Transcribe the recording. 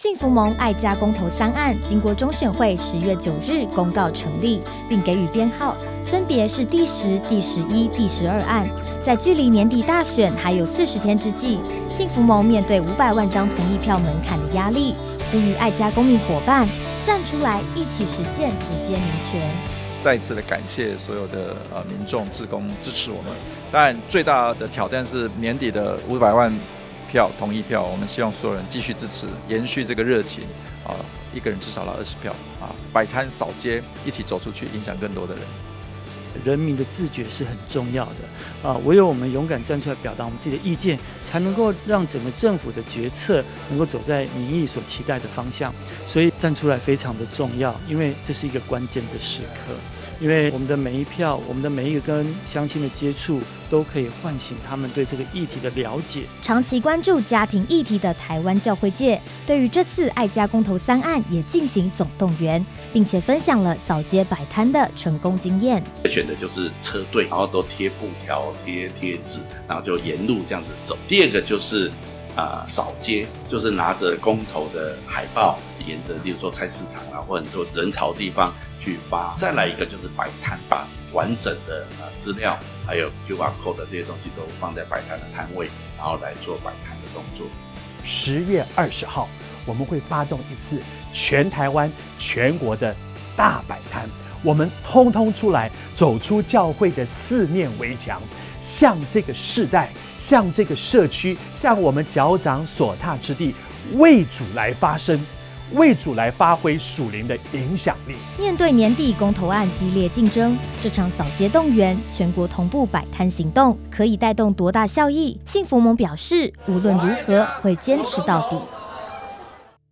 幸福盟爱家公投三案，经过中选会十月九日公告成立，并给予编号，分别是第十、第十一、第十二案。在距离年底大选还有四十天之际，幸福盟面对五百万张同意票门槛的压力，呼吁爱家公民伙伴站出来，一起实践直接民权。再一次的感谢所有的呃民众、职工支持我们。当然，最大的挑战是年底的五百万。票同意票，我们希望所有人继续支持，延续这个热情啊！一个人至少拿二十票啊！摆摊扫街，一起走出去，影响更多的人。人民的自觉是很重要的啊！唯有我们勇敢站出来表达我们自己的意见，才能够让整个政府的决策能够走在民意所期待的方向。所以站出来非常的重要，因为这是一个关键的时刻。因为我们的每一票，我们的每一个跟乡亲的接触，都可以唤醒他们对这个议题的了解。长期关注家庭议题的台湾教会界，对于这次爱家公投三案也进行总动员，并且分享了扫街摆摊的成功经验。选的就是车队，然后都贴布条、贴贴纸，然后就沿路这样子走。第二个就是啊扫街，就是拿着公投的海报，沿着例如说菜市场啊，或很多人潮地方。去发，再来一个就是摆摊，把完整的呃资料，还有 QR code 这些东西都放在摆摊的摊位，然后来做摆摊的动作。十月二十号，我们会发动一次全台湾、全国的大摆摊，我们通通出来，走出教会的四面围墙，向这个世代、向这个社区、向我们脚掌所踏之地，为主来发声。为主来发挥属灵的影响力。面对年底公投案激烈竞争，这场扫街动员、全国同步摆摊行动，可以带动多大效益？幸福盟表示，无论如何会坚持到底。